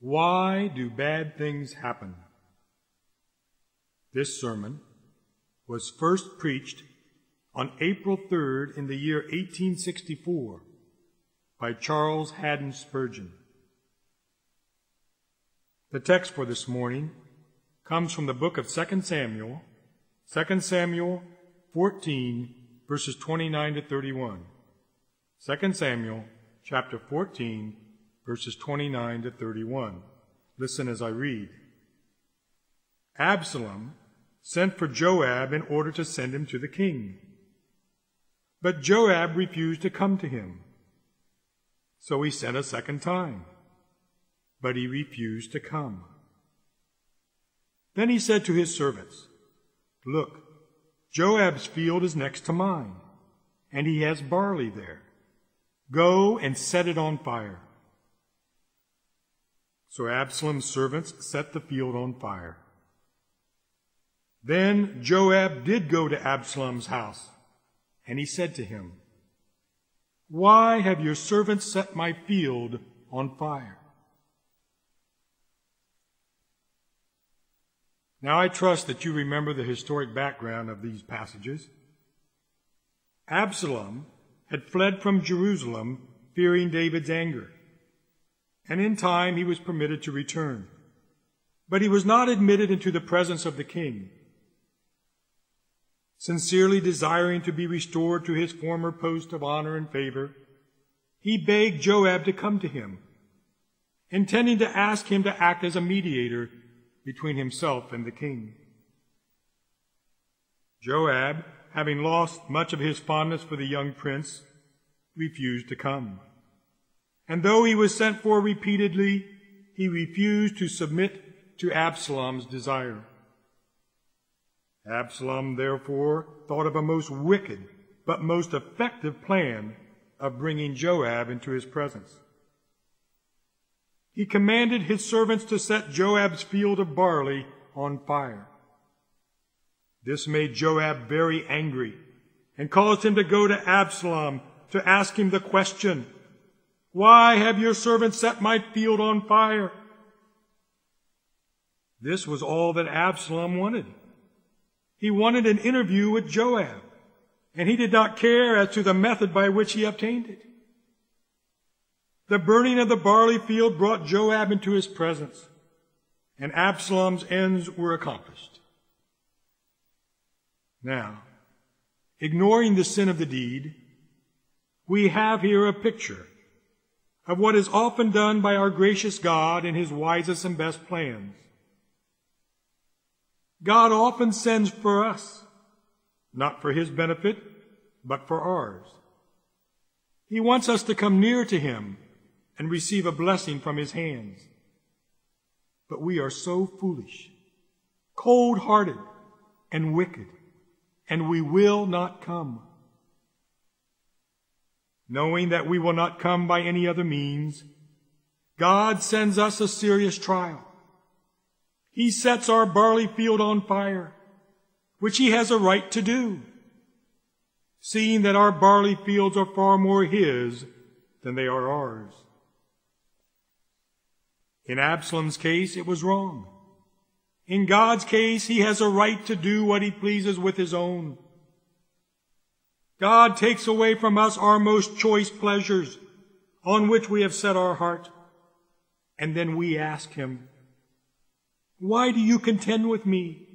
Why do bad things happen? This sermon was first preached on April 3rd in the year 1864 by Charles Haddon Spurgeon. The text for this morning comes from the book of 2 Samuel, 2 Samuel 14, verses 29 to 31. 2 Samuel chapter 14, verses 29 to 31. Listen as I read. Absalom sent for Joab in order to send him to the king. But Joab refused to come to him. So he sent a second time, but he refused to come. Then he said to his servants, Look, Joab's field is next to mine, and he has barley there. Go and set it on fire. So Absalom's servants set the field on fire. Then Joab did go to Absalom's house, and he said to him, Why have your servants set my field on fire? Now I trust that you remember the historic background of these passages. Absalom had fled from Jerusalem, fearing David's anger and in time he was permitted to return. But he was not admitted into the presence of the king. Sincerely desiring to be restored to his former post of honor and favor, he begged Joab to come to him, intending to ask him to act as a mediator between himself and the king. Joab, having lost much of his fondness for the young prince, refused to come. And though he was sent for repeatedly, he refused to submit to Absalom's desire. Absalom, therefore, thought of a most wicked but most effective plan of bringing Joab into his presence. He commanded his servants to set Joab's field of barley on fire. This made Joab very angry and caused him to go to Absalom to ask him the question, why have your servants set my field on fire? This was all that Absalom wanted. He wanted an interview with Joab, and he did not care as to the method by which he obtained it. The burning of the barley field brought Joab into his presence, and Absalom's ends were accomplished. Now, ignoring the sin of the deed, we have here a picture of what is often done by our gracious God in his wisest and best plans. God often sends for us, not for his benefit, but for ours. He wants us to come near to him and receive a blessing from his hands. But we are so foolish, cold hearted, and wicked, and we will not come knowing that we will not come by any other means, God sends us a serious trial. He sets our barley field on fire, which he has a right to do, seeing that our barley fields are far more his than they are ours. In Absalom's case, it was wrong. In God's case, he has a right to do what he pleases with his own. God takes away from us our most choice pleasures on which we have set our heart. And then we ask him, why do you contend with me?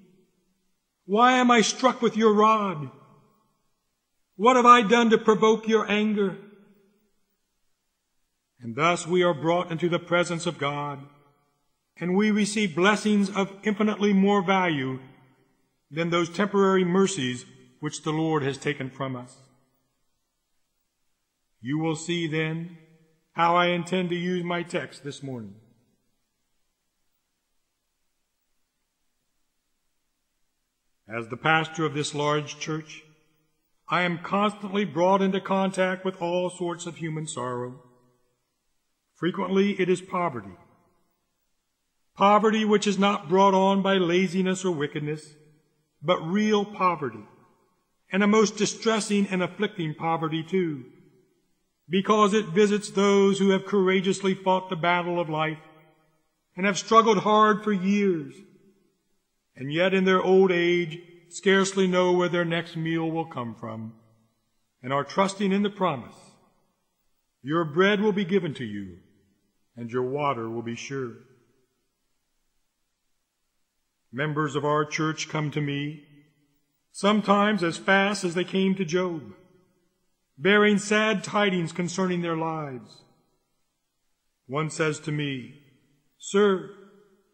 Why am I struck with your rod? What have I done to provoke your anger? And thus we are brought into the presence of God, and we receive blessings of infinitely more value than those temporary mercies which the Lord has taken from us. You will see then how I intend to use my text this morning. As the pastor of this large church, I am constantly brought into contact with all sorts of human sorrow. Frequently it is poverty. Poverty which is not brought on by laziness or wickedness, but real poverty and a most distressing and afflicting poverty too, because it visits those who have courageously fought the battle of life and have struggled hard for years, and yet in their old age scarcely know where their next meal will come from, and are trusting in the promise, Your bread will be given to you, and your water will be sure. Members of our church come to me, sometimes as fast as they came to Job, bearing sad tidings concerning their lives. One says to me, Sir,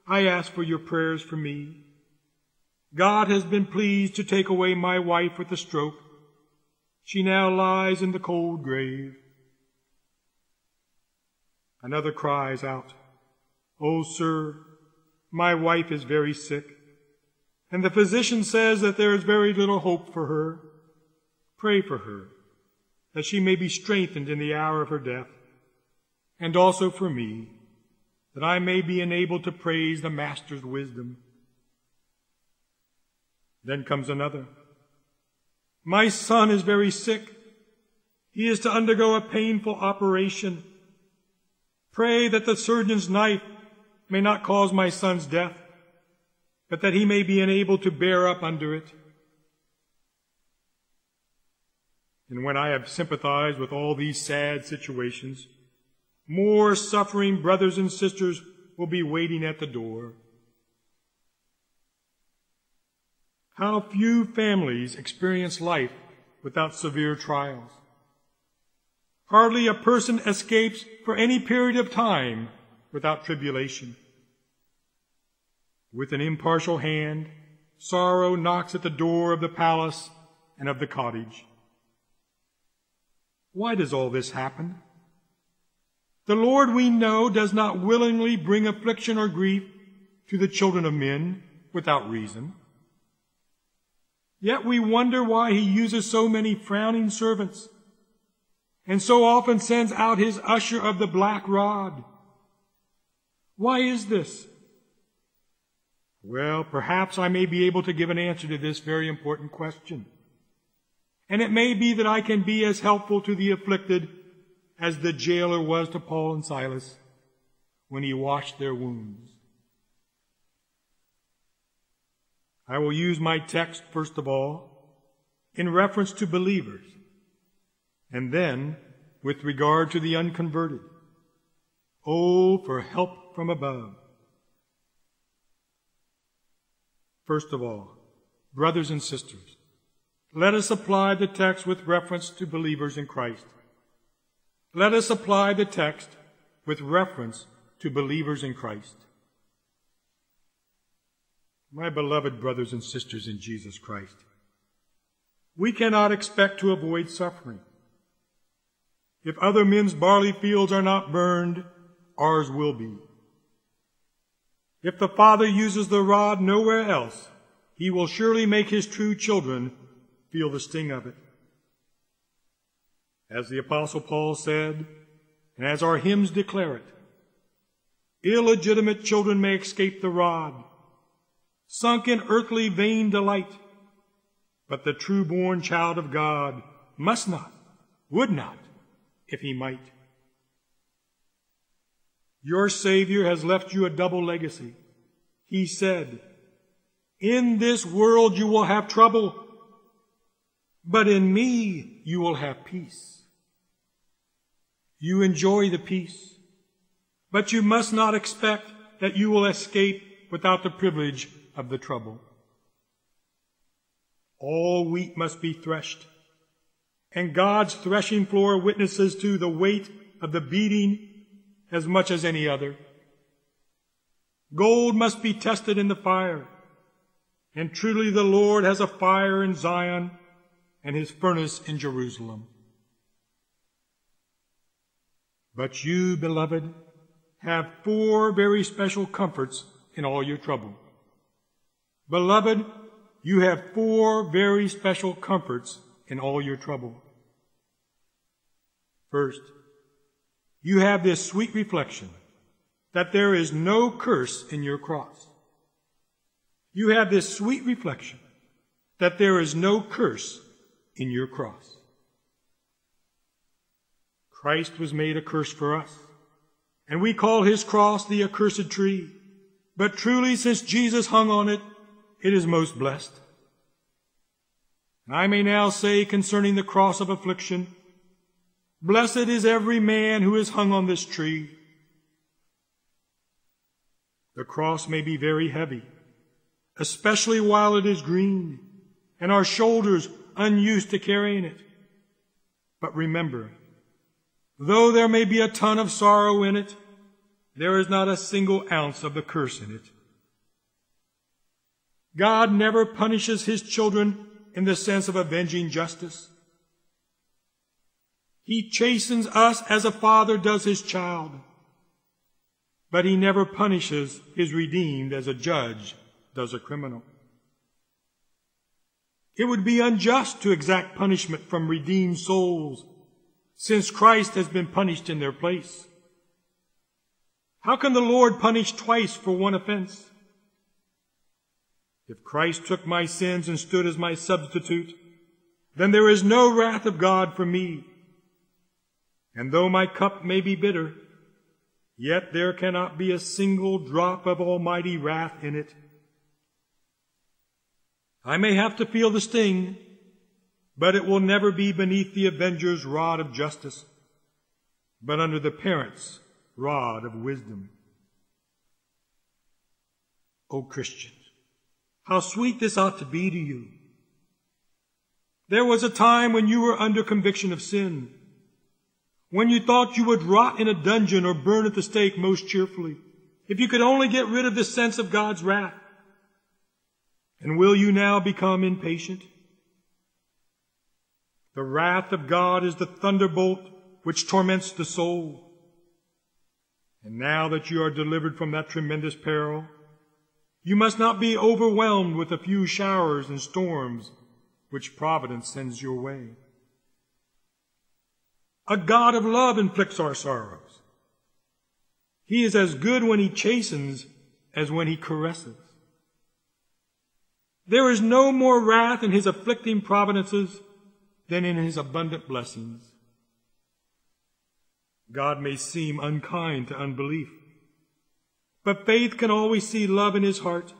I ask for your prayers for me. God has been pleased to take away my wife with a stroke. She now lies in the cold grave. Another cries out, Oh, sir, my wife is very sick, and the physician says that there is very little hope for her. Pray for her, that she may be strengthened in the hour of her death, and also for me, that I may be enabled to praise the Master's wisdom. Then comes another. My son is very sick. He is to undergo a painful operation. Pray that the surgeon's knife may not cause my son's death, but that he may be enabled to bear up under it. And when I have sympathized with all these sad situations, more suffering brothers and sisters will be waiting at the door. How few families experience life without severe trials. Hardly a person escapes for any period of time without tribulation. With an impartial hand, sorrow knocks at the door of the palace and of the cottage. Why does all this happen? The Lord we know does not willingly bring affliction or grief to the children of men without reason. Yet we wonder why he uses so many frowning servants and so often sends out his usher of the black rod. Why is this? Well, perhaps I may be able to give an answer to this very important question. And it may be that I can be as helpful to the afflicted as the jailer was to Paul and Silas when he washed their wounds. I will use my text, first of all, in reference to believers, and then with regard to the unconverted. Oh, for help from above. First of all, brothers and sisters, let us apply the text with reference to believers in Christ. Let us apply the text with reference to believers in Christ. My beloved brothers and sisters in Jesus Christ, we cannot expect to avoid suffering. If other men's barley fields are not burned, ours will be. If the Father uses the rod nowhere else, he will surely make his true children feel the sting of it. As the Apostle Paul said, and as our hymns declare it, illegitimate children may escape the rod, sunk in earthly vain delight, but the true born child of God must not, would not, if he might. Your Savior has left you a double legacy. He said, In this world you will have trouble, but in me you will have peace. You enjoy the peace, but you must not expect that you will escape without the privilege of the trouble. All wheat must be threshed, and God's threshing floor witnesses to the weight of the beating as much as any other. Gold must be tested in the fire, and truly the Lord has a fire in Zion and his furnace in Jerusalem. But you, beloved, have four very special comforts in all your trouble. Beloved, you have four very special comforts in all your trouble. First, you have this sweet reflection that there is no curse in your cross. You have this sweet reflection that there is no curse in your cross. Christ was made a curse for us, and we call his cross the accursed tree. But truly, since Jesus hung on it, it is most blessed. And I may now say concerning the cross of affliction, Blessed is every man who is hung on this tree. The cross may be very heavy, especially while it is green, and our shoulders unused to carrying it. But remember, though there may be a ton of sorrow in it, there is not a single ounce of the curse in it. God never punishes his children in the sense of avenging justice. He chastens us as a father does his child, but he never punishes his redeemed as a judge does a criminal. It would be unjust to exact punishment from redeemed souls, since Christ has been punished in their place. How can the Lord punish twice for one offense? If Christ took my sins and stood as my substitute, then there is no wrath of God for me. And though my cup may be bitter, yet there cannot be a single drop of almighty wrath in it. I may have to feel the sting, but it will never be beneath the avenger's rod of justice, but under the parent's rod of wisdom. O Christians, how sweet this ought to be to you. There was a time when you were under conviction of sin, when you thought you would rot in a dungeon or burn at the stake most cheerfully, if you could only get rid of the sense of God's wrath. And will you now become impatient? The wrath of God is the thunderbolt which torments the soul. And now that you are delivered from that tremendous peril, you must not be overwhelmed with a few showers and storms which Providence sends your way. A God of love inflicts our sorrows. He is as good when he chastens as when he caresses. There is no more wrath in his afflicting providences than in his abundant blessings. God may seem unkind to unbelief, but faith can always see love in his heart.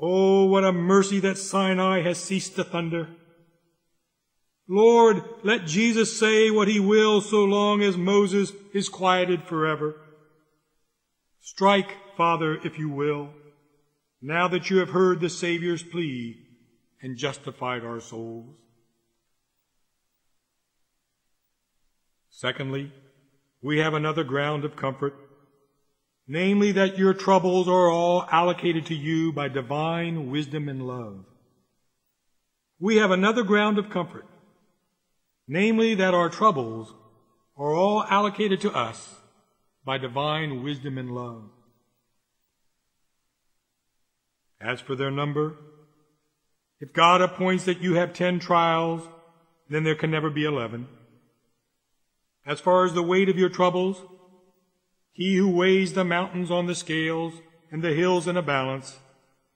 Oh, what a mercy that Sinai has ceased to thunder. Lord, let Jesus say what he will so long as Moses is quieted forever. Strike, Father, if you will, now that you have heard the Savior's plea and justified our souls. Secondly, we have another ground of comfort, namely that your troubles are all allocated to you by divine wisdom and love. We have another ground of comfort, namely that our troubles are all allocated to us by divine wisdom and love. As for their number, if God appoints that you have ten trials, then there can never be eleven. As far as the weight of your troubles, he who weighs the mountains on the scales and the hills in a balance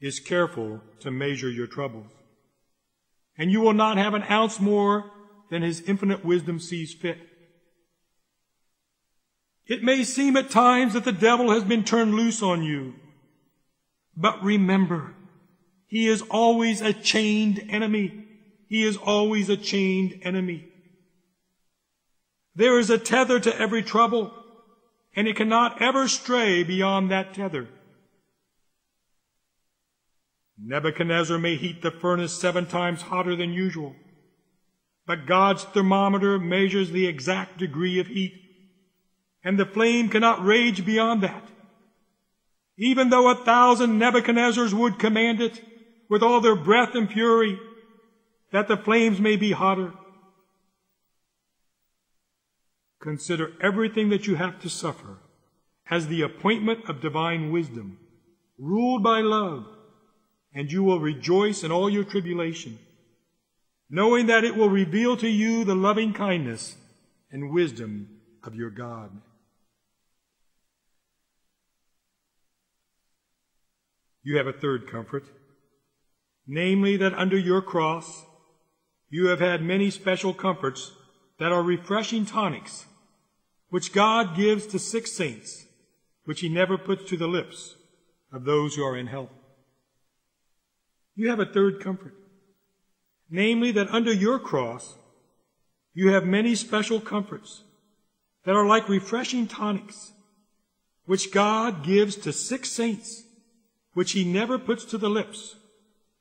is careful to measure your troubles. And you will not have an ounce more than his infinite wisdom sees fit. It may seem at times that the devil has been turned loose on you, but remember, he is always a chained enemy. He is always a chained enemy. There is a tether to every trouble, and it cannot ever stray beyond that tether. Nebuchadnezzar may heat the furnace seven times hotter than usual, but God's thermometer measures the exact degree of heat, and the flame cannot rage beyond that. Even though a thousand Nebuchadnezzars would command it with all their breath and fury, that the flames may be hotter, Consider everything that you have to suffer as the appointment of divine wisdom, ruled by love, and you will rejoice in all your tribulation, knowing that it will reveal to you the loving kindness and wisdom of your God. You have a third comfort, namely that under your cross you have had many special comforts that are refreshing tonics which God gives to sick saints, which he never puts to the lips of those who are in health. You have a third comfort, namely that under your cross, you have many special comforts that are like refreshing tonics, which God gives to sick saints, which he never puts to the lips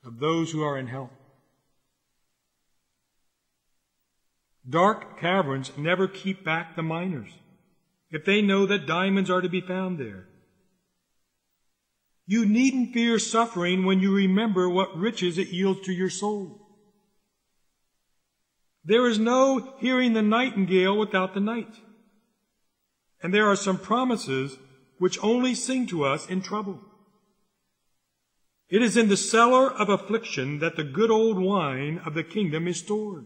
of those who are in health. Dark caverns never keep back the miners if they know that diamonds are to be found there. You needn't fear suffering when you remember what riches it yields to your soul. There is no hearing the nightingale without the night. And there are some promises which only sing to us in trouble. It is in the cellar of affliction that the good old wine of the kingdom is stored.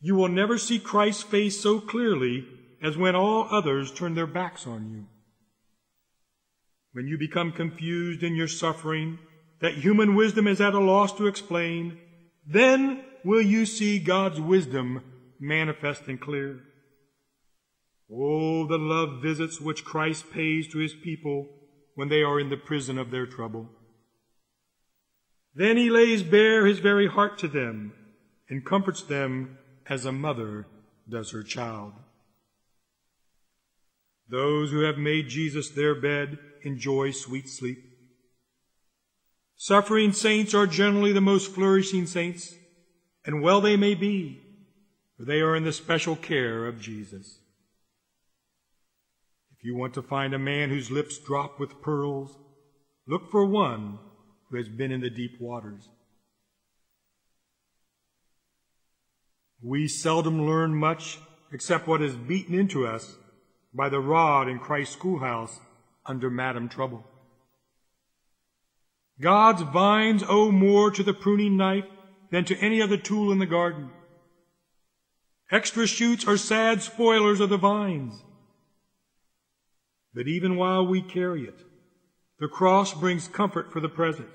You will never see Christ's face so clearly as when all others turn their backs on you. When you become confused in your suffering, that human wisdom is at a loss to explain, then will you see God's wisdom manifest and clear. Oh, the love visits which Christ pays to his people when they are in the prison of their trouble. Then he lays bare his very heart to them and comforts them as a mother does her child. Those who have made Jesus their bed enjoy sweet sleep. Suffering saints are generally the most flourishing saints, and well they may be, for they are in the special care of Jesus. If you want to find a man whose lips drop with pearls, look for one who has been in the deep waters. We seldom learn much except what is beaten into us by the rod in Christ's schoolhouse under Madam Trouble. God's vines owe more to the pruning knife than to any other tool in the garden. Extra shoots are sad spoilers of the vines. But even while we carry it, the cross brings comfort for the present.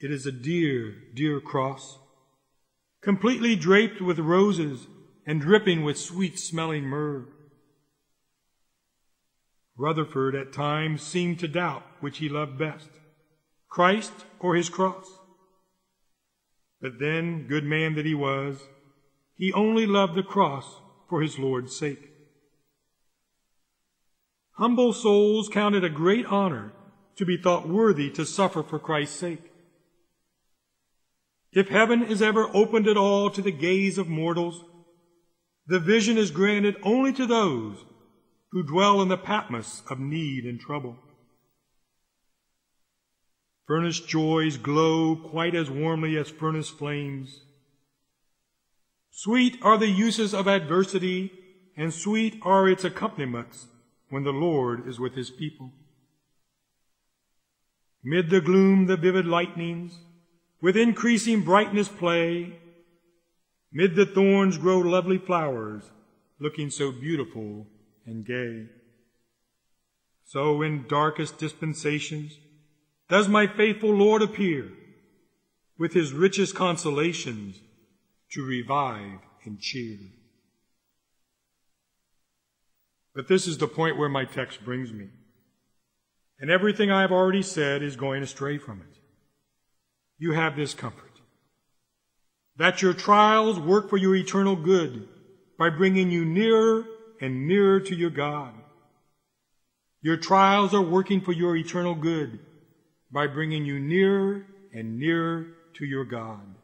It is a dear, dear cross completely draped with roses and dripping with sweet smelling myrrh. Rutherford at times seemed to doubt which he loved best, Christ or his cross. But then, good man that he was, he only loved the cross for his Lord's sake. Humble souls count it a great honor to be thought worthy to suffer for Christ's sake. If heaven is ever opened at all to the gaze of mortals, the vision is granted only to those who dwell in the Patmos of need and trouble. Furnace joys glow quite as warmly as furnace flames. Sweet are the uses of adversity, and sweet are its accompaniments when the Lord is with his people. Mid the gloom, the vivid lightnings, with increasing brightness play. Mid the thorns grow lovely flowers, looking so beautiful and gay. So in darkest dispensations does my faithful Lord appear with his richest consolations to revive and cheer. But this is the point where my text brings me. And everything I have already said is going astray from it you have this comfort. That your trials work for your eternal good by bringing you nearer and nearer to your God. Your trials are working for your eternal good by bringing you nearer and nearer to your God.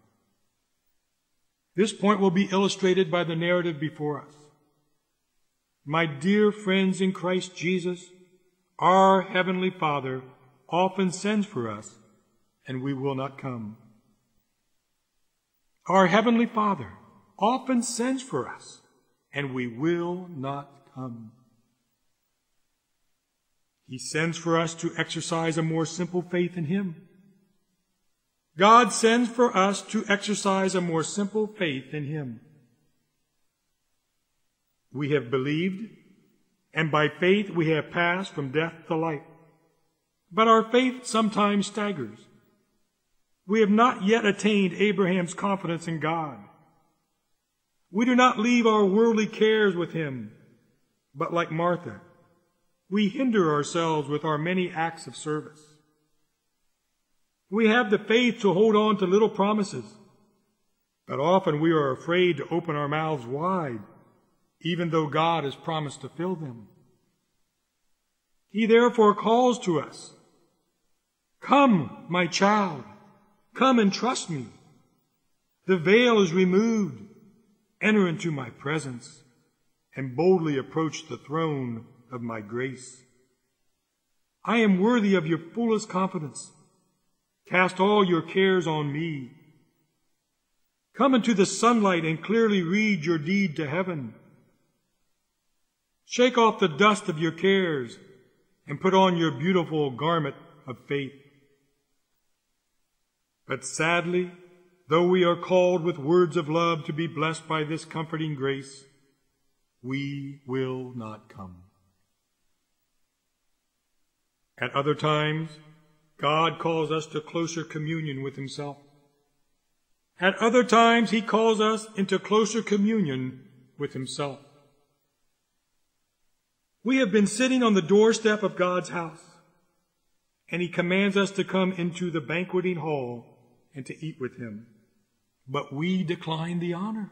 This point will be illustrated by the narrative before us. My dear friends in Christ Jesus, our Heavenly Father often sends for us and we will not come. Our Heavenly Father often sends for us, and we will not come. He sends for us to exercise a more simple faith in Him. God sends for us to exercise a more simple faith in Him. We have believed, and by faith we have passed from death to life. But our faith sometimes staggers. We have not yet attained Abraham's confidence in God. We do not leave our worldly cares with him, but like Martha, we hinder ourselves with our many acts of service. We have the faith to hold on to little promises, but often we are afraid to open our mouths wide, even though God has promised to fill them. He therefore calls to us, Come, my child, come and trust me. The veil is removed. Enter into my presence and boldly approach the throne of my grace. I am worthy of your fullest confidence. Cast all your cares on me. Come into the sunlight and clearly read your deed to heaven. Shake off the dust of your cares and put on your beautiful garment of faith. But sadly, though we are called with words of love to be blessed by this comforting grace, we will not come. At other times, God calls us to closer communion with Himself. At other times, He calls us into closer communion with Himself. We have been sitting on the doorstep of God's house, and He commands us to come into the banqueting hall and to eat with Him. But we decline the honor.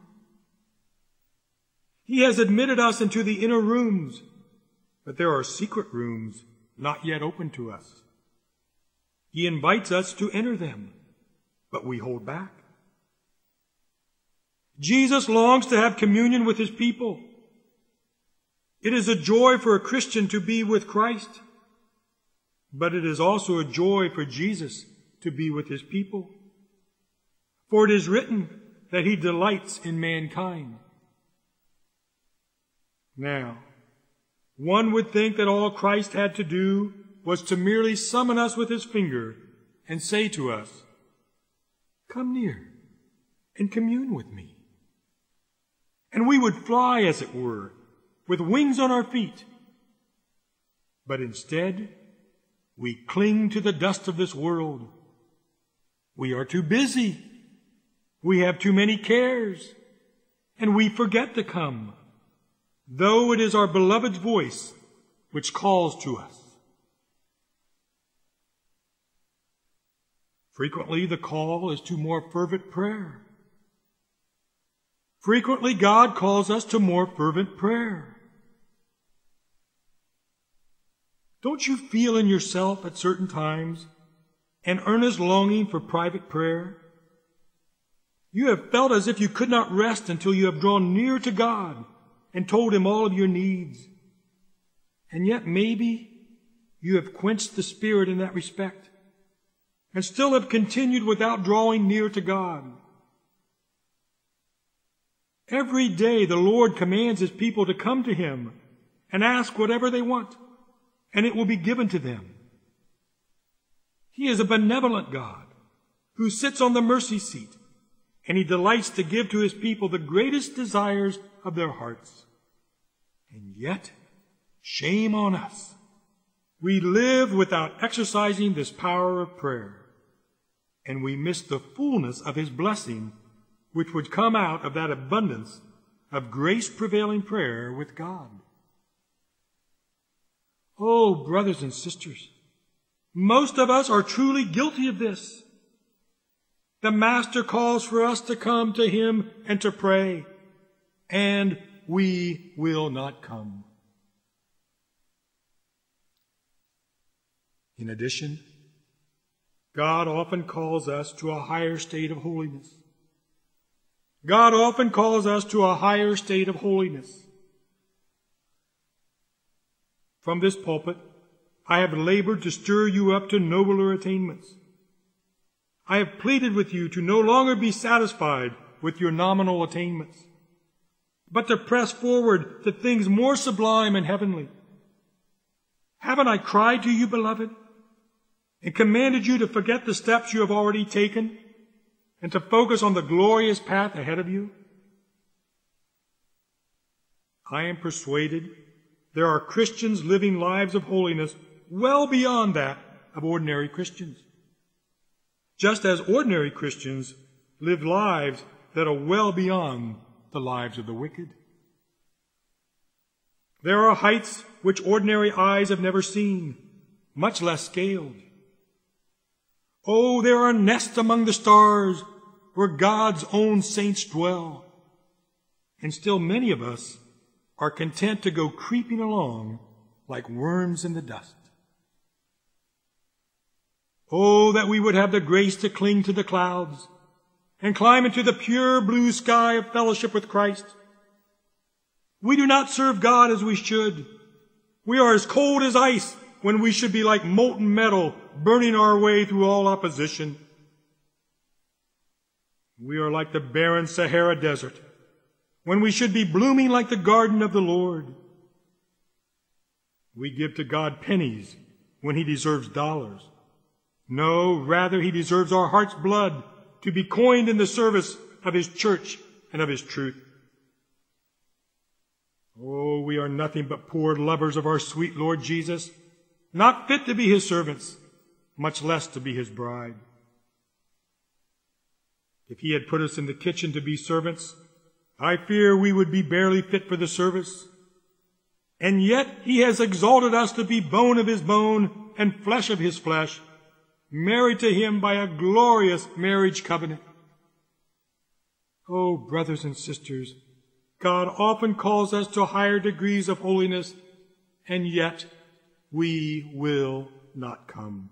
He has admitted us into the inner rooms, but there are secret rooms not yet open to us. He invites us to enter them, but we hold back. Jesus longs to have communion with his people. It is a joy for a Christian to be with Christ, but it is also a joy for Jesus to be with his people. For it is written that he delights in mankind. Now, one would think that all Christ had to do was to merely summon us with his finger and say to us, Come near and commune with me. And we would fly, as it were, with wings on our feet. But instead, we cling to the dust of this world. We are too busy. We have too many cares. And we forget to come though it is our beloved's voice which calls to us. Frequently, the call is to more fervent prayer. Frequently, God calls us to more fervent prayer. Don't you feel in yourself at certain times an earnest longing for private prayer? You have felt as if you could not rest until you have drawn near to God and told him all of your needs. And yet maybe you have quenched the Spirit in that respect and still have continued without drawing near to God. Every day the Lord commands His people to come to Him and ask whatever they want, and it will be given to them. He is a benevolent God who sits on the mercy seat, and He delights to give to His people the greatest desires of their hearts. And yet, shame on us. We live without exercising this power of prayer, and we miss the fullness of His blessing, which would come out of that abundance of grace prevailing prayer with God. Oh, brothers and sisters, most of us are truly guilty of this. The Master calls for us to come to Him and to pray, and we will not come. In addition, God often calls us to a higher state of holiness. God often calls us to a higher state of holiness. From this pulpit, I have labored to stir you up to nobler attainments. I have pleaded with you to no longer be satisfied with your nominal attainments but to press forward to things more sublime and heavenly. Haven't I cried to you, beloved, and commanded you to forget the steps you have already taken and to focus on the glorious path ahead of you? I am persuaded there are Christians living lives of holiness well beyond that of ordinary Christians. Just as ordinary Christians live lives that are well beyond the lives of the wicked. There are heights which ordinary eyes have never seen, much less scaled. Oh, there are nests among the stars where God's own saints dwell. And still many of us are content to go creeping along like worms in the dust. Oh, that we would have the grace to cling to the clouds and climb into the pure blue sky of fellowship with Christ. We do not serve God as we should. We are as cold as ice when we should be like molten metal burning our way through all opposition. We are like the barren Sahara Desert when we should be blooming like the garden of the Lord. We give to God pennies when he deserves dollars. No, rather he deserves our heart's blood to be coined in the service of his church and of his truth. Oh, we are nothing but poor lovers of our sweet Lord Jesus, not fit to be his servants, much less to be his bride. If he had put us in the kitchen to be servants, I fear we would be barely fit for the service. And yet he has exalted us to be bone of his bone and flesh of his flesh, married to him by a glorious marriage covenant. Oh, brothers and sisters, God often calls us to higher degrees of holiness, and yet we will not come.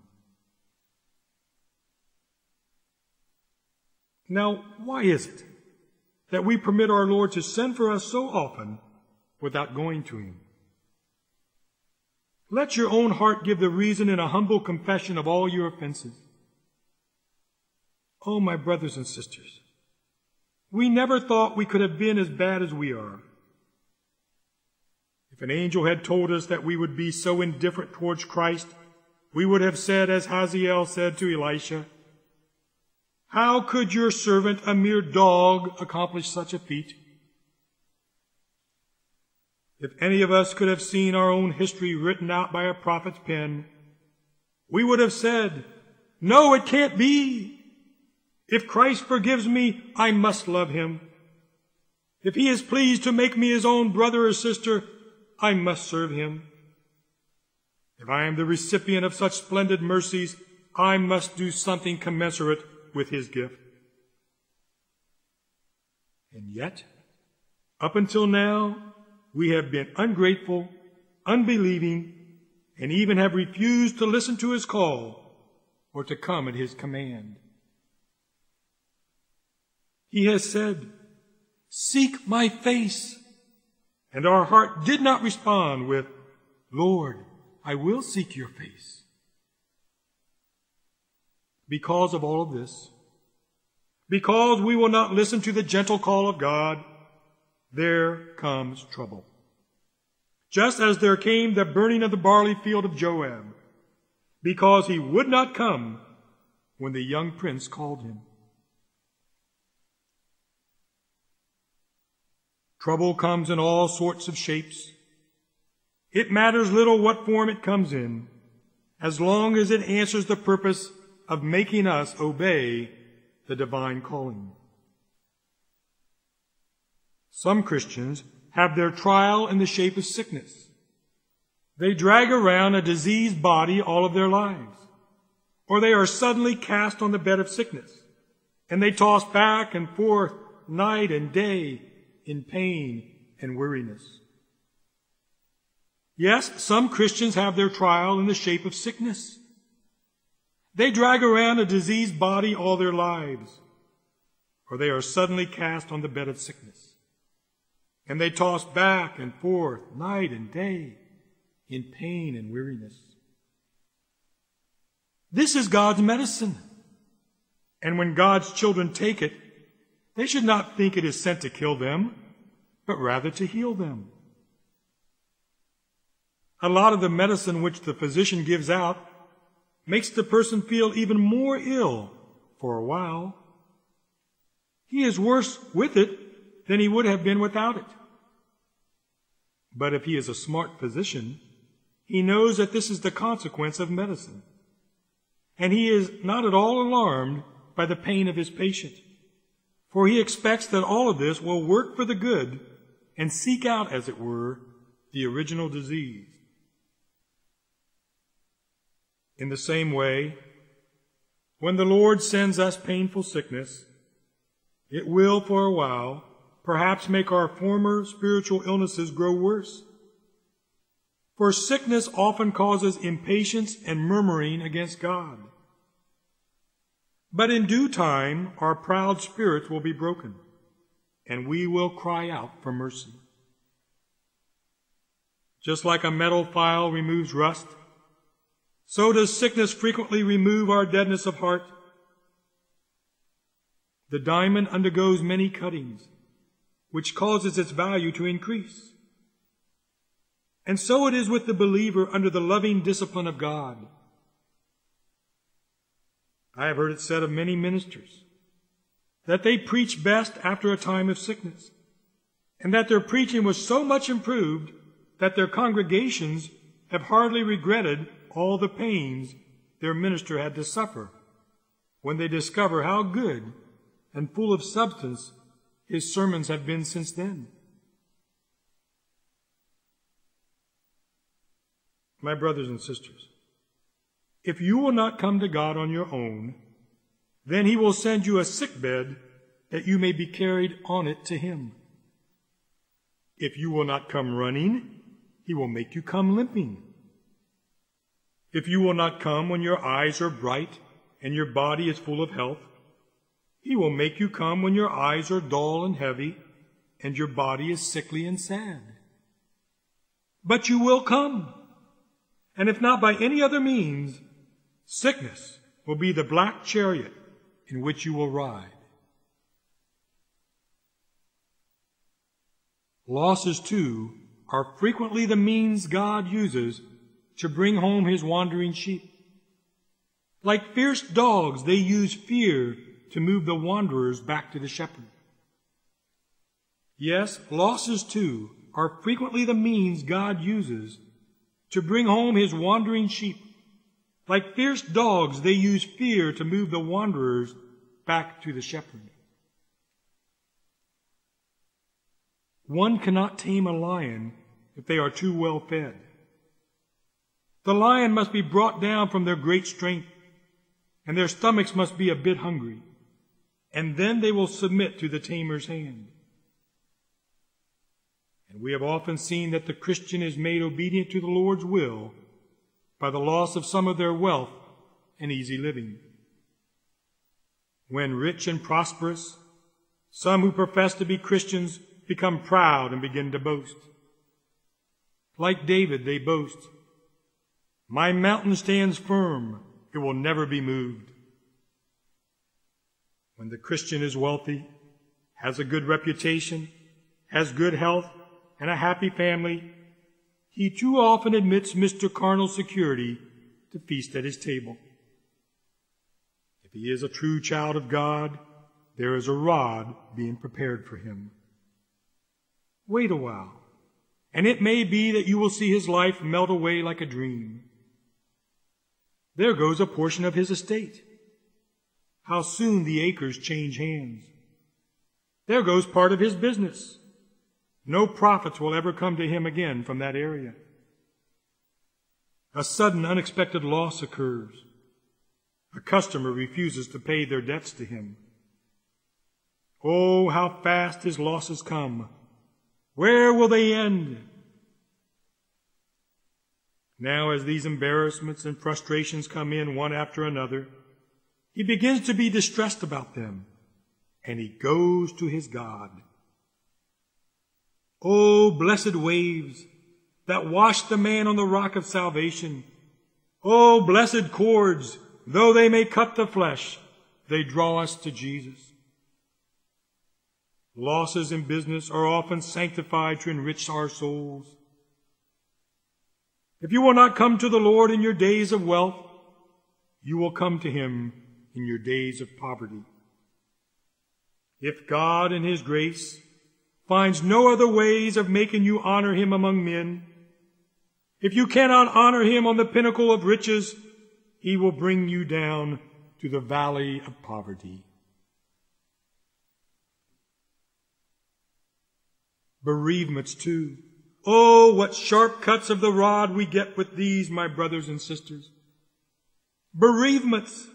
Now, why is it that we permit our Lord to send for us so often without going to Him? Let your own heart give the reason in a humble confession of all your offenses. Oh, my brothers and sisters, we never thought we could have been as bad as we are. If an angel had told us that we would be so indifferent towards Christ, we would have said, as Hazael said to Elisha, how could your servant, a mere dog, accomplish such a feat? If any of us could have seen our own history written out by a prophet's pen, we would have said, No, it can't be. If Christ forgives me, I must love him. If he is pleased to make me his own brother or sister, I must serve him. If I am the recipient of such splendid mercies, I must do something commensurate with his gift. And yet, up until now, we have been ungrateful, unbelieving, and even have refused to listen to his call or to come at his command. He has said, Seek my face. And our heart did not respond with, Lord, I will seek your face. Because of all of this, because we will not listen to the gentle call of God, there comes trouble. Just as there came the burning of the barley field of Joab, because he would not come when the young prince called him. Trouble comes in all sorts of shapes. It matters little what form it comes in, as long as it answers the purpose of making us obey the divine calling. Some Christians have their trial in the shape of sickness. They drag around a diseased body all of their lives, or they are suddenly cast on the bed of sickness, and they toss back and forth night and day in pain and weariness. Yes, some Christians have their trial in the shape of sickness. They drag around a diseased body all their lives, or they are suddenly cast on the bed of sickness. And they toss back and forth night and day in pain and weariness. This is God's medicine. And when God's children take it, they should not think it is sent to kill them, but rather to heal them. A lot of the medicine which the physician gives out makes the person feel even more ill for a while. He is worse with it than he would have been without it. But if he is a smart physician, he knows that this is the consequence of medicine. And he is not at all alarmed by the pain of his patient. for he expects that all of this will work for the good and seek out, as it were, the original disease. In the same way, when the Lord sends us painful sickness, it will, for a while, perhaps make our former spiritual illnesses grow worse. For sickness often causes impatience and murmuring against God. But in due time, our proud spirits will be broken, and we will cry out for mercy. Just like a metal file removes rust, so does sickness frequently remove our deadness of heart. The diamond undergoes many cuttings, which causes its value to increase. And so it is with the believer under the loving discipline of God. I have heard it said of many ministers that they preach best after a time of sickness, and that their preaching was so much improved that their congregations have hardly regretted all the pains their minister had to suffer when they discover how good and full of substance his sermons have been since then. My brothers and sisters, if you will not come to God on your own, then he will send you a sick bed that you may be carried on it to him. If you will not come running, he will make you come limping. If you will not come when your eyes are bright and your body is full of health, he will make you come when your eyes are dull and heavy and your body is sickly and sad. But you will come. And if not by any other means, sickness will be the black chariot in which you will ride. Losses, too, are frequently the means God uses to bring home his wandering sheep. Like fierce dogs, they use fear to move the wanderers back to the shepherd. Yes, losses, too, are frequently the means God uses to bring home his wandering sheep. Like fierce dogs, they use fear to move the wanderers back to the shepherd. One cannot tame a lion if they are too well fed. The lion must be brought down from their great strength, and their stomachs must be a bit hungry, and then they will submit to the tamer's hand. And we have often seen that the Christian is made obedient to the Lord's will by the loss of some of their wealth and easy living. When rich and prosperous, some who profess to be Christians become proud and begin to boast. Like David, they boast, My mountain stands firm, it will never be moved. When the Christian is wealthy, has a good reputation, has good health, and a happy family, he too often admits Mr. Carnal Security to feast at his table. If he is a true child of God, there is a rod being prepared for him. Wait a while, and it may be that you will see his life melt away like a dream. There goes a portion of his estate. How soon the acres change hands. There goes part of his business. No profits will ever come to him again from that area. A sudden, unexpected loss occurs. A customer refuses to pay their debts to him. Oh, how fast his losses come. Where will they end? Now, as these embarrassments and frustrations come in one after another, he begins to be distressed about them, and he goes to his God. O blessed waves that wash the man on the rock of salvation. O blessed cords, though they may cut the flesh, they draw us to Jesus. Losses in business are often sanctified to enrich our souls. If you will not come to the Lord in your days of wealth, you will come to him in your days of poverty. If God in his grace finds no other ways of making you honor him among men. If you cannot honor him on the pinnacle of riches, he will bring you down to the valley of poverty. Bereavements too. Oh, what sharp cuts of the rod we get with these, my brothers and sisters. Bereavements.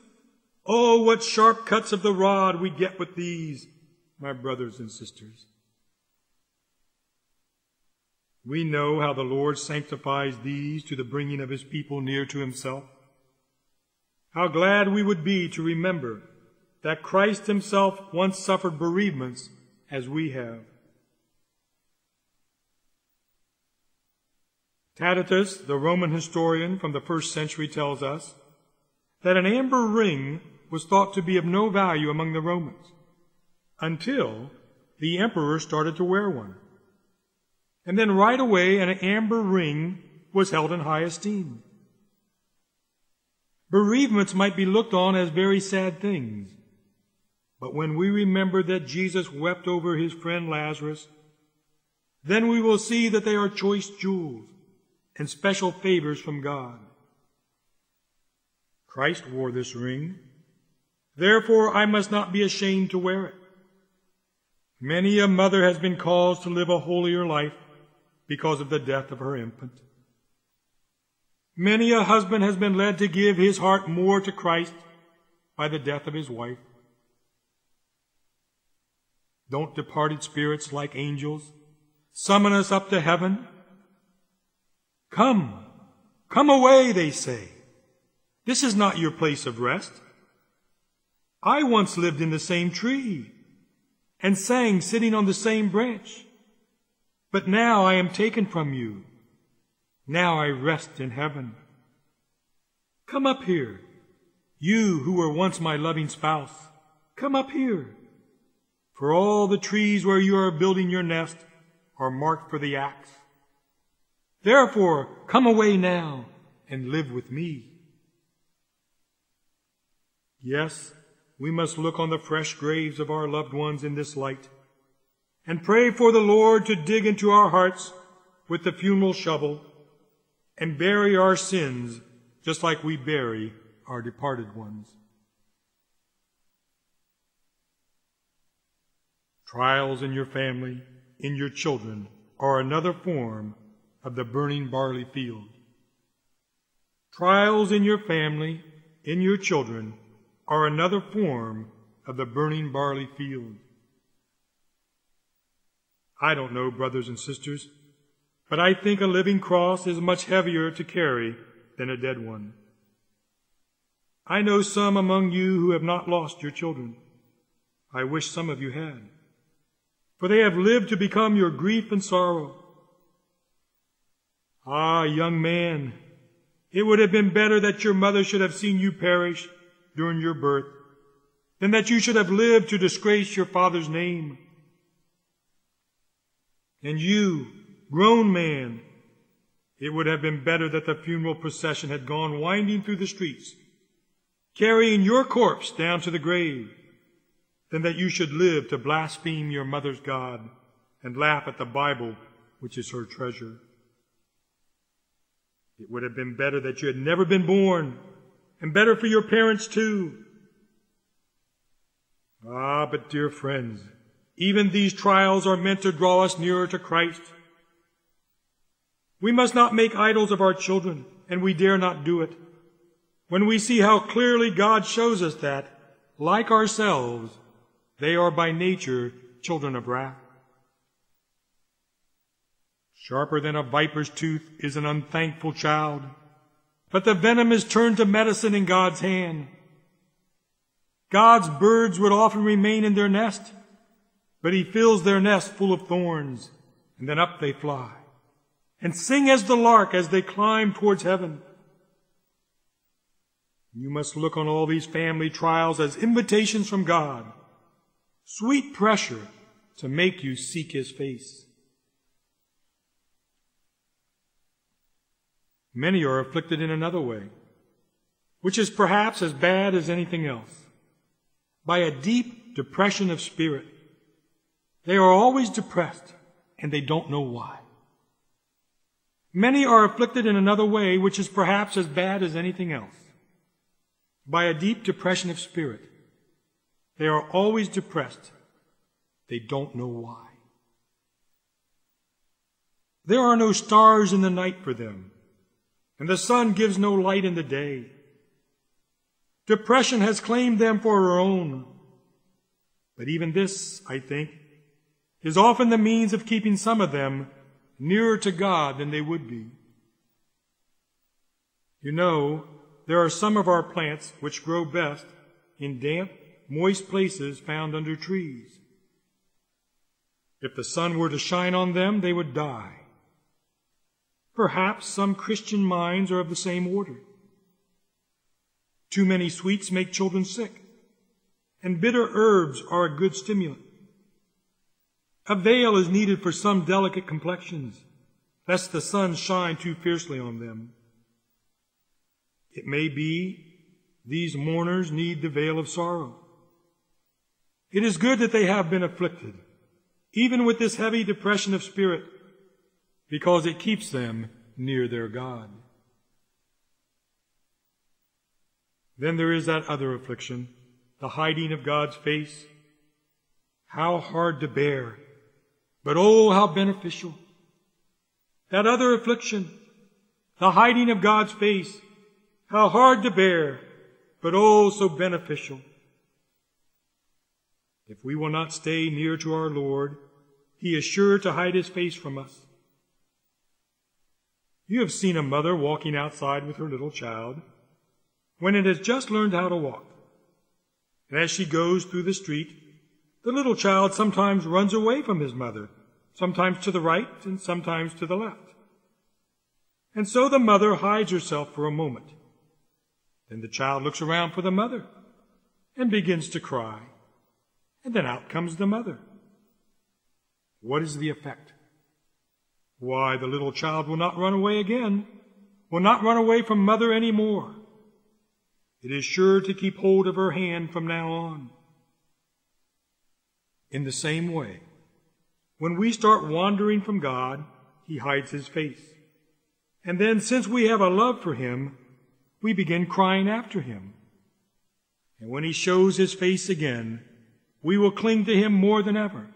Oh, what sharp cuts of the rod we get with these, my brothers and sisters. We know how the Lord sanctifies these to the bringing of his people near to himself. How glad we would be to remember that Christ himself once suffered bereavements as we have. Tacitus, the Roman historian from the first century, tells us that an amber ring was thought to be of no value among the Romans until the emperor started to wear one. And then right away an amber ring was held in high esteem. Bereavements might be looked on as very sad things. But when we remember that Jesus wept over his friend Lazarus, then we will see that they are choice jewels and special favors from God. Christ wore this ring. Therefore, I must not be ashamed to wear it. Many a mother has been caused to live a holier life because of the death of her infant. Many a husband has been led to give his heart more to Christ by the death of his wife. Don't departed spirits like angels summon us up to heaven Come, come away, they say. This is not your place of rest. I once lived in the same tree and sang sitting on the same branch. But now I am taken from you. Now I rest in heaven. Come up here, you who were once my loving spouse. Come up here. For all the trees where you are building your nest are marked for the axe. Therefore, come away now and live with me. Yes, we must look on the fresh graves of our loved ones in this light and pray for the Lord to dig into our hearts with the funeral shovel and bury our sins just like we bury our departed ones. Trials in your family, in your children, are another form of the burning barley field. Trials in your family, in your children, are another form of the burning barley field. I don't know, brothers and sisters, but I think a living cross is much heavier to carry than a dead one. I know some among you who have not lost your children. I wish some of you had. For they have lived to become your grief and sorrow. Ah, young man, it would have been better that your mother should have seen you perish during your birth than that you should have lived to disgrace your father's name. And you, grown man, it would have been better that the funeral procession had gone winding through the streets, carrying your corpse down to the grave, than that you should live to blaspheme your mother's God and laugh at the Bible, which is her treasure. It would have been better that you had never been born, and better for your parents too. Ah, but dear friends, even these trials are meant to draw us nearer to Christ. We must not make idols of our children, and we dare not do it. When we see how clearly God shows us that, like ourselves, they are by nature children of wrath. Sharper than a viper's tooth is an unthankful child, but the venom is turned to medicine in God's hand. God's birds would often remain in their nest, but he fills their nest full of thorns, and then up they fly, and sing as the lark as they climb towards heaven. You must look on all these family trials as invitations from God, sweet pressure to make you seek his face. Many are afflicted in another way, which is perhaps as bad as anything else, by a deep depression of spirit. They are always depressed and they don't know why. Many are afflicted in another way, which is perhaps as bad as anything else, by a deep depression of spirit. They are always depressed. They don't know why. There are no stars in the night for them, and the sun gives no light in the day. Depression has claimed them for her own. But even this, I think, is often the means of keeping some of them nearer to God than they would be. You know, there are some of our plants which grow best in damp, moist places found under trees. If the sun were to shine on them, they would die. Perhaps some Christian minds are of the same order. Too many sweets make children sick, and bitter herbs are a good stimulant. A veil is needed for some delicate complexions, lest the sun shine too fiercely on them. It may be these mourners need the veil of sorrow. It is good that they have been afflicted, even with this heavy depression of spirit, because it keeps them near their God. Then there is that other affliction, the hiding of God's face. How hard to bear, but oh, how beneficial. That other affliction, the hiding of God's face, how hard to bear, but oh, so beneficial. If we will not stay near to our Lord, He is sure to hide His face from us. You have seen a mother walking outside with her little child when it has just learned how to walk. And as she goes through the street, the little child sometimes runs away from his mother, sometimes to the right and sometimes to the left. And so the mother hides herself for a moment. Then the child looks around for the mother and begins to cry. And then out comes the mother. What is the effect? Why, the little child will not run away again, will not run away from mother any more. It is sure to keep hold of her hand from now on. In the same way, when we start wandering from God, He hides His face. And then, since we have a love for Him, we begin crying after Him. And when He shows His face again, we will cling to Him more than ever.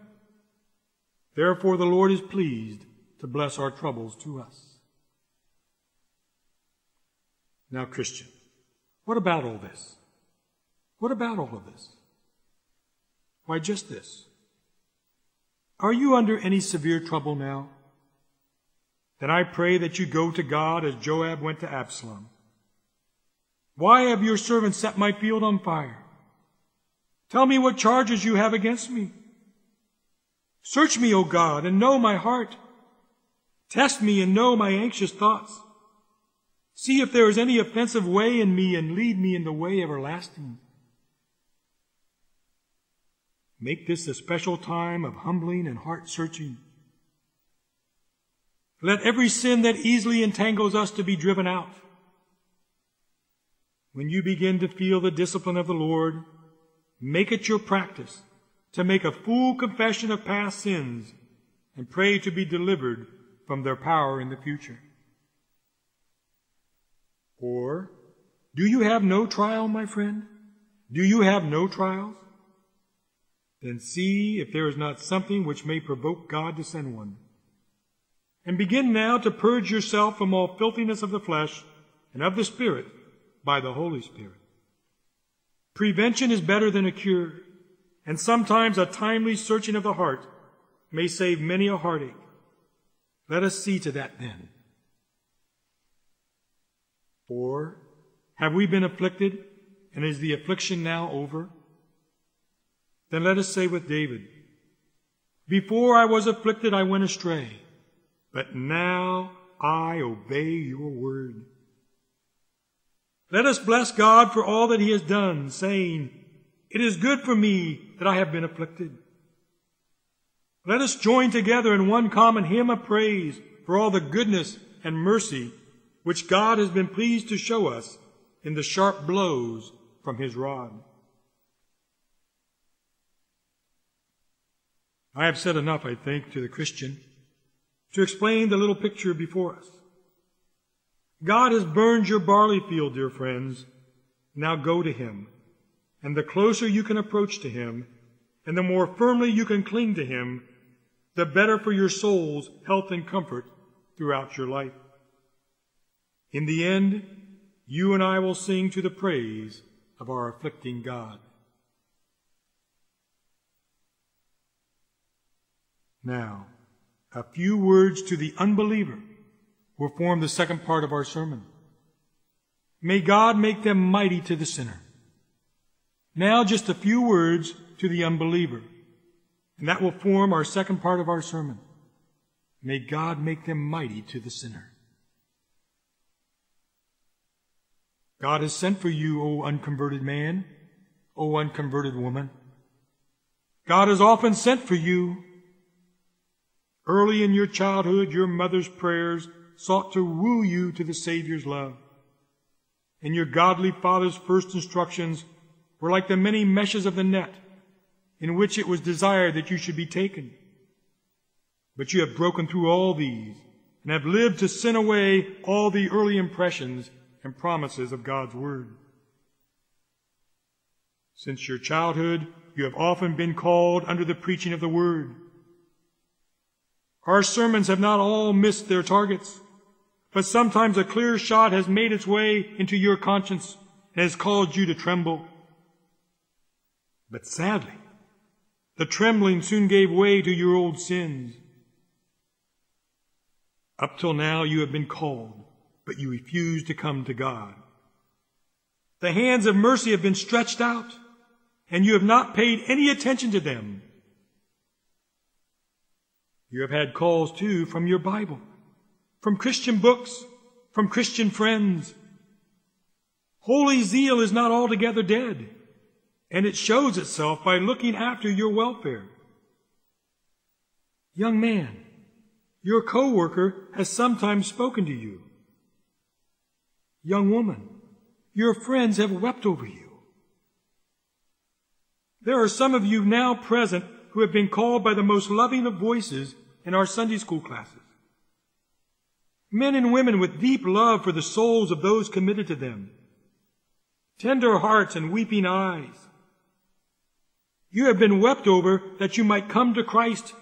Therefore, the Lord is pleased to bless our troubles to us. Now, Christian, what about all this? What about all of this? Why, just this. Are you under any severe trouble now? Then I pray that you go to God as Joab went to Absalom. Why have your servants set my field on fire? Tell me what charges you have against me. Search me, O God, and know my heart. Test me and know my anxious thoughts. See if there is any offensive way in me and lead me in the way everlasting. Make this a special time of humbling and heart searching. Let every sin that easily entangles us to be driven out. When you begin to feel the discipline of the Lord, make it your practice to make a full confession of past sins and pray to be delivered from their power in the future. Or, do you have no trial, my friend? Do you have no trials? Then see if there is not something which may provoke God to send one. And begin now to purge yourself from all filthiness of the flesh and of the spirit by the Holy Spirit. Prevention is better than a cure, and sometimes a timely searching of the heart may save many a heartache. Let us see to that then. Or have we been afflicted, and is the affliction now over? Then let us say with David, Before I was afflicted, I went astray, but now I obey your word. Let us bless God for all that he has done, saying, It is good for me that I have been afflicted. Let us join together in one common hymn of praise for all the goodness and mercy which God has been pleased to show us in the sharp blows from his rod. I have said enough, I think, to the Christian to explain the little picture before us. God has burned your barley field, dear friends. Now go to him. And the closer you can approach to him, and the more firmly you can cling to him, the better for your soul's health and comfort throughout your life. In the end, you and I will sing to the praise of our afflicting God. Now, a few words to the unbeliever will form the second part of our sermon. May God make them mighty to the sinner. Now, just a few words to the unbeliever, and that will form our second part of our sermon. May God make them mighty to the sinner. God has sent for you, O unconverted man, O unconverted woman. God has often sent for you. Early in your childhood, your mother's prayers sought to woo you to the Savior's love. And your godly father's first instructions were like the many meshes of the net in which it was desired that you should be taken. But you have broken through all these and have lived to sin away all the early impressions and promises of God's Word. Since your childhood, you have often been called under the preaching of the Word. Our sermons have not all missed their targets, but sometimes a clear shot has made its way into your conscience and has caused you to tremble. But sadly, the trembling soon gave way to your old sins. Up till now you have been called, but you refuse to come to God. The hands of mercy have been stretched out, and you have not paid any attention to them. You have had calls too from your Bible, from Christian books, from Christian friends. Holy zeal is not altogether dead, and it shows itself by looking after your welfare. Young man, your coworker has sometimes spoken to you. Young woman, your friends have wept over you. There are some of you now present who have been called by the most loving of voices in our Sunday school classes. Men and women with deep love for the souls of those committed to them. Tender hearts and weeping eyes. You have been wept over that you might come to Christ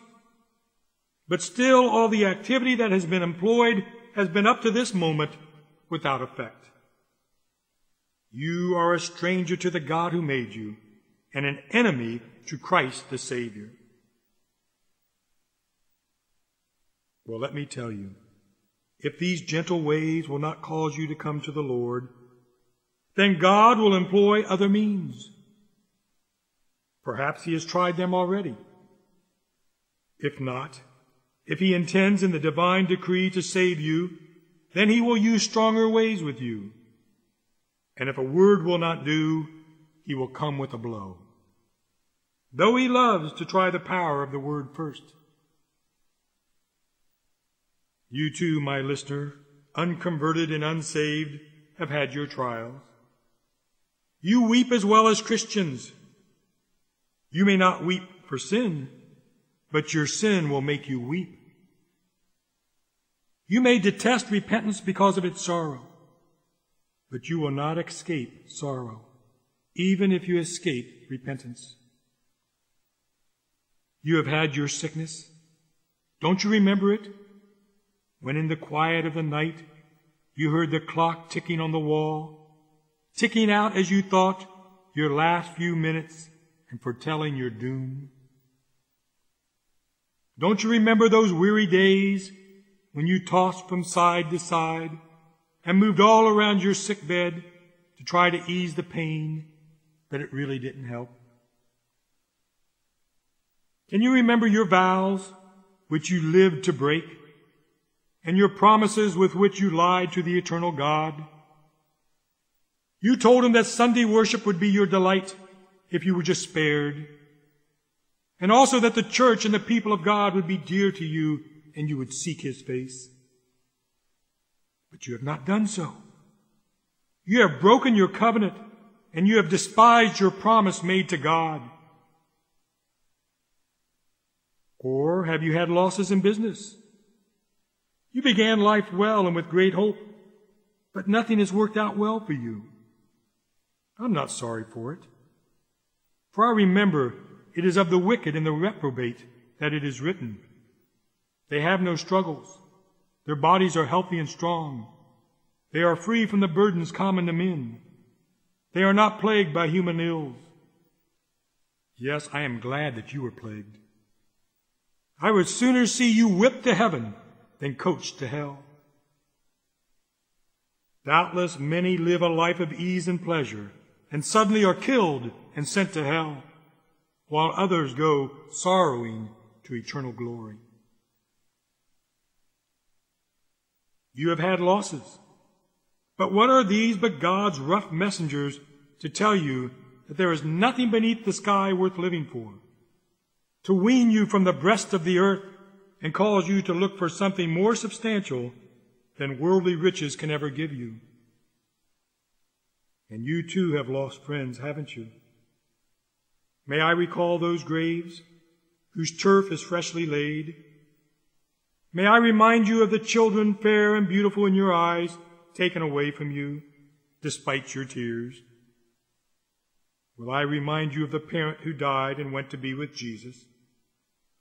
but still, all the activity that has been employed has been up to this moment without effect. You are a stranger to the God who made you and an enemy to Christ the Savior. Well, let me tell you, if these gentle ways will not cause you to come to the Lord, then God will employ other means. Perhaps He has tried them already. If not, if he intends in the divine decree to save you, then he will use stronger ways with you. And if a word will not do, he will come with a blow. Though he loves to try the power of the word first. You too, my listener, unconverted and unsaved, have had your trials. You weep as well as Christians. You may not weep for sin, but your sin will make you weep. You may detest repentance because of its sorrow, but you will not escape sorrow, even if you escape repentance. You have had your sickness. Don't you remember it? When in the quiet of the night you heard the clock ticking on the wall, ticking out as you thought your last few minutes and foretelling your doom. Don't you remember those weary days when you tossed from side to side and moved all around your sick bed to try to ease the pain, but it really didn't help? Can you remember your vows which you lived to break and your promises with which you lied to the eternal God? You told him that Sunday worship would be your delight if you were just spared, and also that the church and the people of God would be dear to you and you would seek his face. But you have not done so. You have broken your covenant and you have despised your promise made to God. Or have you had losses in business? You began life well and with great hope, but nothing has worked out well for you. I'm not sorry for it. For I remember it is of the wicked and the reprobate that it is written. They have no struggles, Their bodies are healthy and strong. They are free from the burdens common to men. They are not plagued by human ills. Yes, I am glad that you were plagued. I would sooner see you whipped to heaven than coached to hell. Doubtless many live a life of ease and pleasure and suddenly are killed and sent to hell, while others go sorrowing to eternal glory. You have had losses. But what are these but God's rough messengers to tell you that there is nothing beneath the sky worth living for? To wean you from the breast of the earth and cause you to look for something more substantial than worldly riches can ever give you. And you too have lost friends, haven't you? May I recall those graves whose turf is freshly laid? May I remind you of the children fair and beautiful in your eyes taken away from you despite your tears? Will I remind you of the parent who died and went to be with Jesus?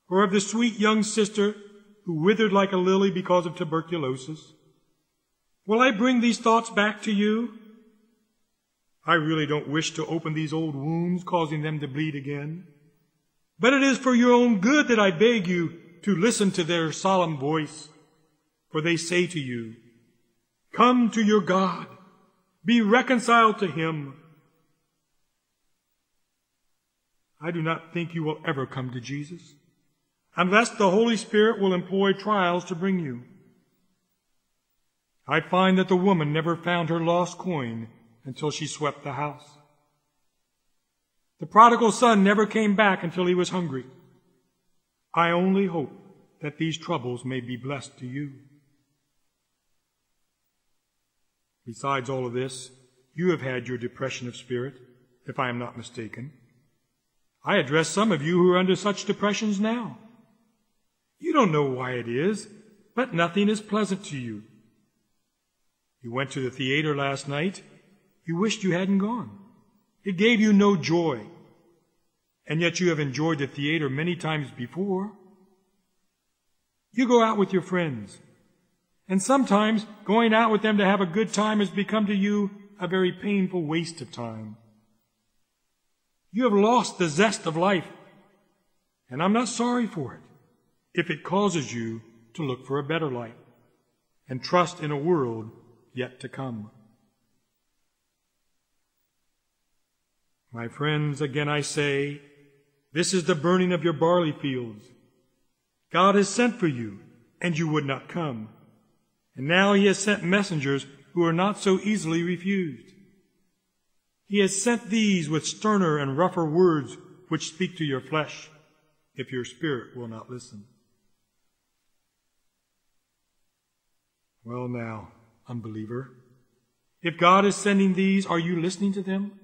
Or of the sweet young sister who withered like a lily because of tuberculosis? Will I bring these thoughts back to you? I really don't wish to open these old wounds, causing them to bleed again. But it is for your own good that I beg you to listen to their solemn voice. For they say to you, Come to your God. Be reconciled to Him. I do not think you will ever come to Jesus unless the Holy Spirit will employ trials to bring you. I find that the woman never found her lost coin until she swept the house. The prodigal son never came back until he was hungry. I only hope that these troubles may be blessed to you. Besides all of this, you have had your depression of spirit, if I am not mistaken. I address some of you who are under such depressions now. You don't know why it is, but nothing is pleasant to you. You went to the theater last night. You wished you hadn't gone. It gave you no joy. And yet you have enjoyed the theater many times before. You go out with your friends. And sometimes going out with them to have a good time has become to you a very painful waste of time. You have lost the zest of life. And I'm not sorry for it if it causes you to look for a better life and trust in a world yet to come. My friends, again I say, this is the burning of your barley fields. God has sent for you, and you would not come. And now he has sent messengers who are not so easily refused. He has sent these with sterner and rougher words which speak to your flesh, if your spirit will not listen. Well, now, unbeliever, if God is sending these, are you listening to them?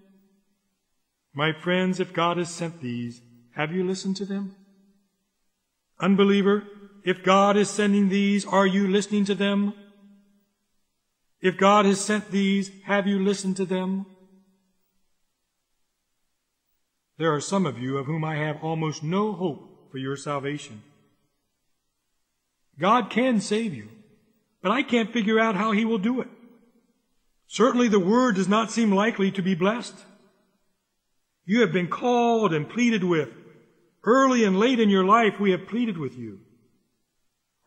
My friends, if God has sent these, have you listened to them? Unbeliever, if God is sending these, are you listening to them? If God has sent these, have you listened to them? There are some of you of whom I have almost no hope for your salvation. God can save you, but I can't figure out how He will do it. Certainly the Word does not seem likely to be blessed. You have been called and pleaded with. Early and late in your life, we have pleaded with you.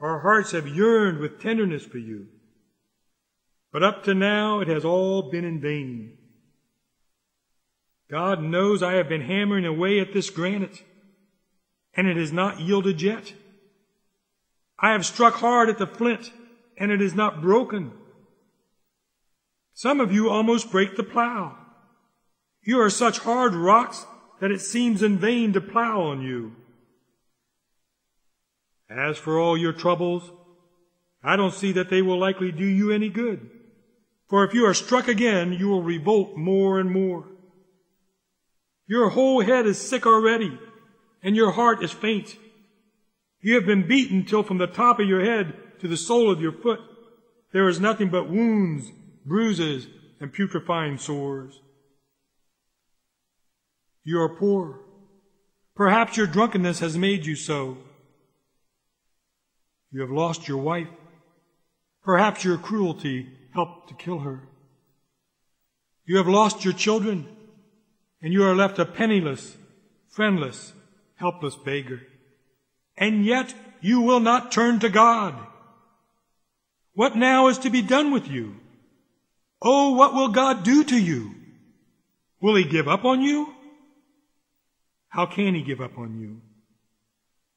Our hearts have yearned with tenderness for you. But up to now, it has all been in vain. God knows I have been hammering away at this granite, and it has not yielded yet. I have struck hard at the flint, and it is not broken. Some of you almost break the plow. You are such hard rocks that it seems in vain to plow on you. As for all your troubles, I don't see that they will likely do you any good. For if you are struck again, you will revolt more and more. Your whole head is sick already, and your heart is faint. You have been beaten till from the top of your head to the sole of your foot, there is nothing but wounds, bruises, and putrefying sores. You are poor. Perhaps your drunkenness has made you so. You have lost your wife Perhaps your cruelty helped to kill her. You have lost your children, and you are left a penniless, friendless, helpless beggar. And yet you will not turn to God. What now is to be done with you? Oh, what will God do to you? Will he give up on you? How can he give up on you?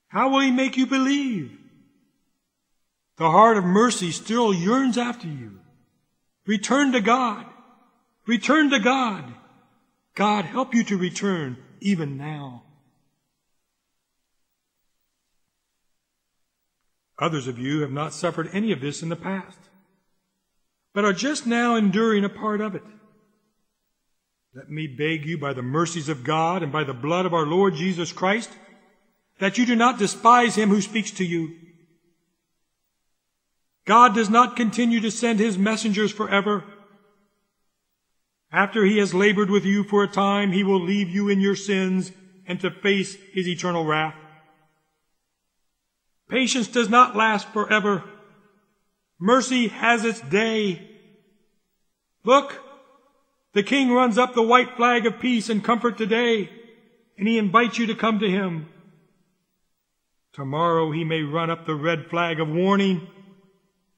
How will he make you believe? The heart of mercy still yearns after you. Return to God. Return to God. God help you to return even now. Others of you have not suffered any of this in the past, but are just now enduring a part of it. Let me beg you by the mercies of God and by the blood of our Lord Jesus Christ that you do not despise him who speaks to you. God does not continue to send his messengers forever. After he has labored with you for a time, he will leave you in your sins and to face his eternal wrath. Patience does not last forever. Mercy has its day. Look, the king runs up the white flag of peace and comfort today, and he invites you to come to him. Tomorrow he may run up the red flag of warning,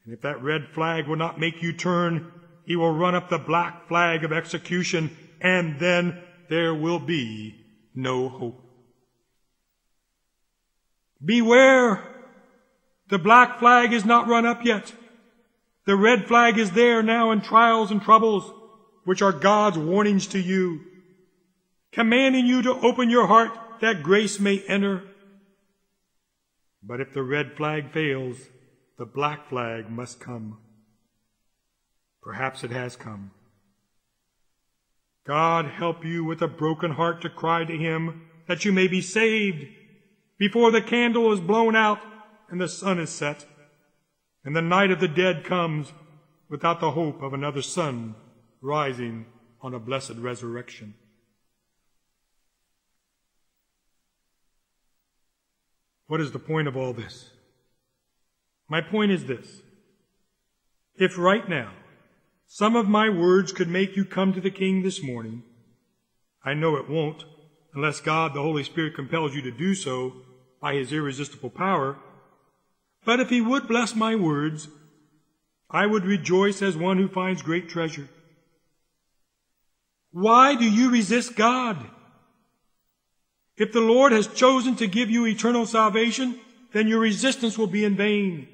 and if that red flag will not make you turn, he will run up the black flag of execution, and then there will be no hope. Beware the black flag is not run up yet. The red flag is there now in trials and troubles, which are God's warnings to you, commanding you to open your heart that grace may enter. But if the red flag fails, the black flag must come. Perhaps it has come. God help you with a broken heart to cry to Him that you may be saved before the candle is blown out and the sun is set, and the night of the dead comes without the hope of another sun rising on a blessed resurrection. What is the point of all this? My point is this. If right now some of my words could make you come to the King this morning, I know it won't unless God the Holy Spirit compels you to do so by his irresistible power. But if he would bless my words, I would rejoice as one who finds great treasure. Why do you resist God? If the Lord has chosen to give you eternal salvation, then your resistance will be in vain.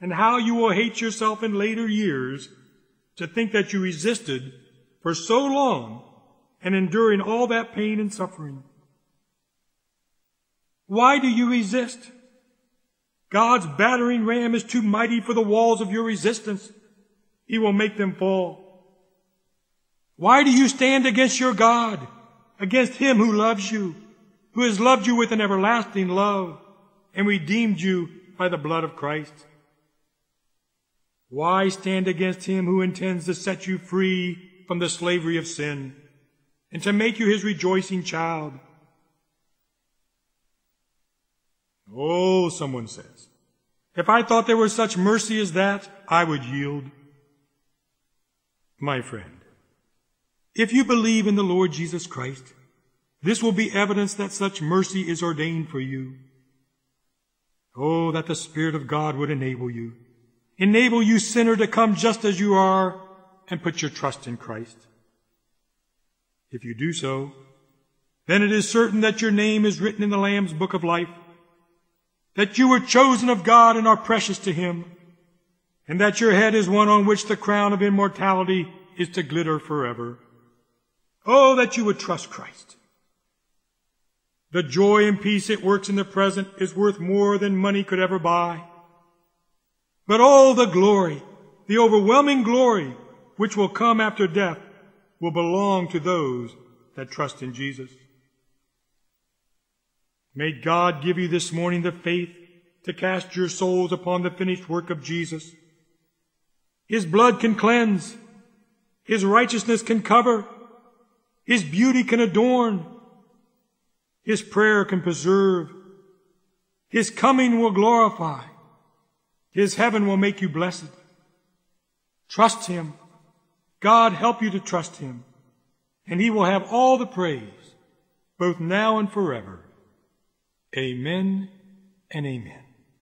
And how you will hate yourself in later years to think that you resisted for so long and enduring all that pain and suffering. Why do you resist? God's battering ram is too mighty for the walls of your resistance. He will make them fall. Why do you stand against your God, against him who loves you, who has loved you with an everlasting love and redeemed you by the blood of Christ? Why stand against him who intends to set you free from the slavery of sin and to make you his rejoicing child? Oh, someone says, if I thought there was such mercy as that, I would yield. My friend, if you believe in the Lord Jesus Christ, this will be evidence that such mercy is ordained for you. Oh, that the Spirit of God would enable you. Enable you, sinner, to come just as you are and put your trust in Christ. If you do so, then it is certain that your name is written in the Lamb's book of life that you were chosen of God and are precious to Him, and that your head is one on which the crown of immortality is to glitter forever. Oh, that you would trust Christ. The joy and peace it works in the present is worth more than money could ever buy. But all the glory, the overwhelming glory, which will come after death, will belong to those that trust in Jesus. May God give you this morning the faith to cast your souls upon the finished work of Jesus. His blood can cleanse. His righteousness can cover. His beauty can adorn. His prayer can preserve. His coming will glorify. His heaven will make you blessed. Trust him. God help you to trust him, and he will have all the praise, both now and forever. Amen and amen.